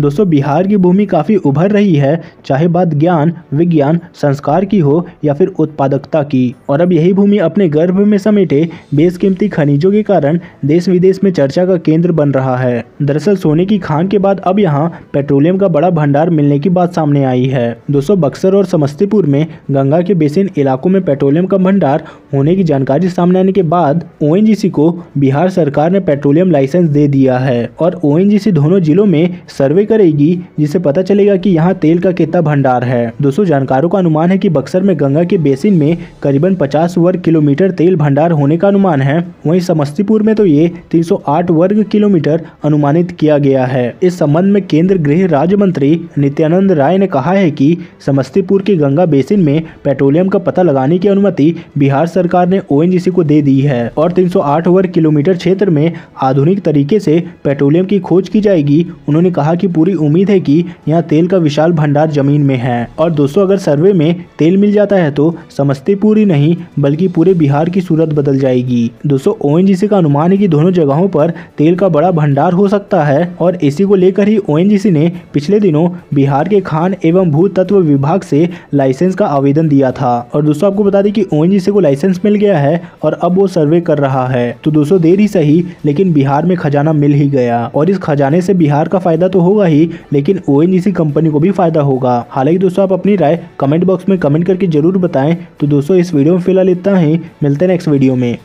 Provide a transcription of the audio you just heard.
दोस्तों, बिहार की भूमि काफ़ी उभर रही है, चाहे बात ज्ञान, विज्ञान, संस्कार की हो या फिर उत्पादकता की। और अब यही भूमि अपने गर्भ में समेटे बेसकीमती खनिजों के कारण देश विदेश में चर्चा का केंद्र बन रहा है। दरअसल, सोने की खान के बाद अब यहाँ पेट्रोलियम का बड़ा भंडार मिलने की बात सामने आई है। दोस्तों, बक्सर और समस्तीपुर में गंगा के बेसिन इलाकों में पेट्रोलियम का भंडार होने की जानकारी सामने आने के बाद ओएनजीसी को बिहार सरकार ने पेट्रोलियम लाइसेंस दे दिया है। और ओएनजीसी दोनों जिलों में सर्वे करेगी, जिससे पता चलेगा कि यहाँ तेल का कितना भंडार है। दोस्तों, जानकारों का अनुमान है कि बक्सर में गंगा के बेसिन में करीबन 50 वर्ग किलोमीटर तेल भंडार होने का अनुमान है। वहीं समस्तीपुर में तो ये 308 वर्ग किलोमीटर अनुमानित किया गया है। इस संबंध में केंद्र गृह राज्य मंत्री नित्यानंद राय ने कहा है कि समस्तीपुर के गंगा बेसिन में पेट्रोलियम का पता लगाने की अनुमति बिहार सरकार ने ओएनजीसी को दे दी है और 308 वर्ग किलोमीटर क्षेत्र में आधुनिक तरीके से पेट्रोलियम की खोज की जाएगी। उन्होंने कहा कि पूरी उम्मीद है कि यहाँ तेल का विशाल भंडार ज़मीन में है। और दोस्तों, अगर सर्वे में तेल मिल जाता है तो समस्तीपुर ही नहीं, बल्कि पूरे बिहार की सूरत बदल जाएगी। दोस्तों ओएनजीसी का अनुमान है कि दोनों जगहों पर तेल का बड़ा भंडार हो सकता है, और इसी को लेकर ही ओएनजीसी ने पिछले दिनों बिहार के खान एवं भू तत्व विभाग से लाइसेंस का आवेदन दिया था। और दोस्तों, आपको बता दें कि ओएनजीसी को लाइसेंस मिल गया है और अब वो सर्वे कर रहा है। तो दोस्तों, देर ही सही, लेकिन बिहार में खजाना मिल ही गया। और इस खजाने से बिहार का फ़ायदा तो होगा ही, लेकिन ओएनजीसी कंपनी को भी फ़ायदा होगा। हालाँकि दोस्तों, आप अपनी राय कमेंट बॉक्स में कमेंट करके ज़रूर बताएँ। तो दोस्तों, इस वीडियो में फ़िलहाल इतना ही। मिलते हैं नेक्स्ट वीडियो में।